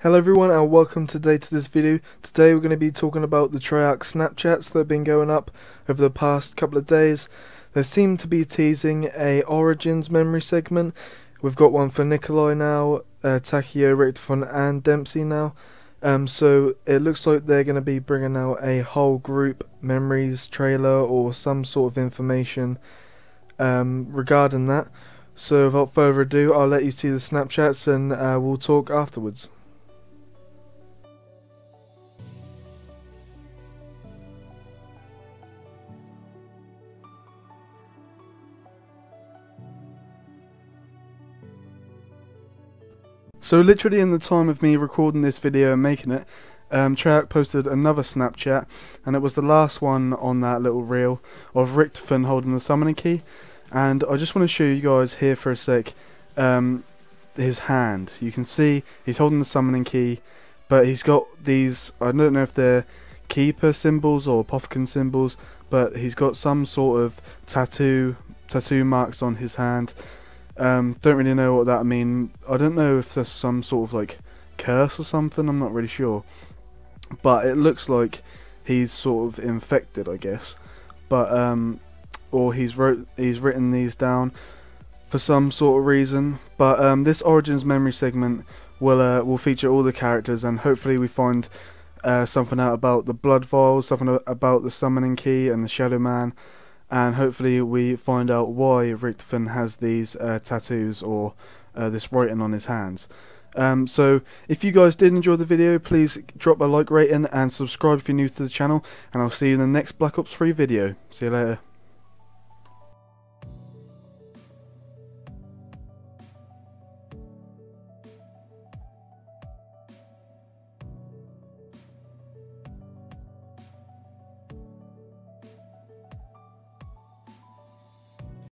Hello everyone and welcome today to this video. Today we're going to be talking about the Treyarch Snapchats that have been going up over the past couple of days. They seem to be teasing a Origins memory segment. We've got one for Nikolai now, uh, Takeo, Richtofen and Dempsey now. Um, so it looks like they're going to be bringing out a whole group memories trailer or some sort of information um, regarding that. So without further ado, I'll let you see the Snapchats and uh, we'll talk afterwards. So literally in the time of me recording this video and making it, um, Treyarch posted another Snapchat, and it was the last one on that little reel of Richtofen holding the summoning key. And I just want to show you guys here for a sec um, his hand. You can see he's holding the summoning key, but he's got these, I don't know if they're keeper symbols or Apothicon symbols, but he's got some sort of tattoo, tattoo marks on his hand. Um, don't really know what that mean. I don't know if there's some sort of like curse or something. I'm not really sure, but it looks like he's sort of infected, I guess. But um, or he's wrote he's written these down for some sort of reason. But um, this Origins memory segment will uh, will feature all the characters, and hopefully we find uh, something out about the blood vials, something about the summoning key and the Shadow Man and hopefully we find out why Richtofen has these uh, tattoos or uh, this writing on his hands. Um, so if you guys did enjoy the video, please drop a like rating and subscribe if you're new to the channel, and I'll see you in the next Black Ops 3 video. See you later.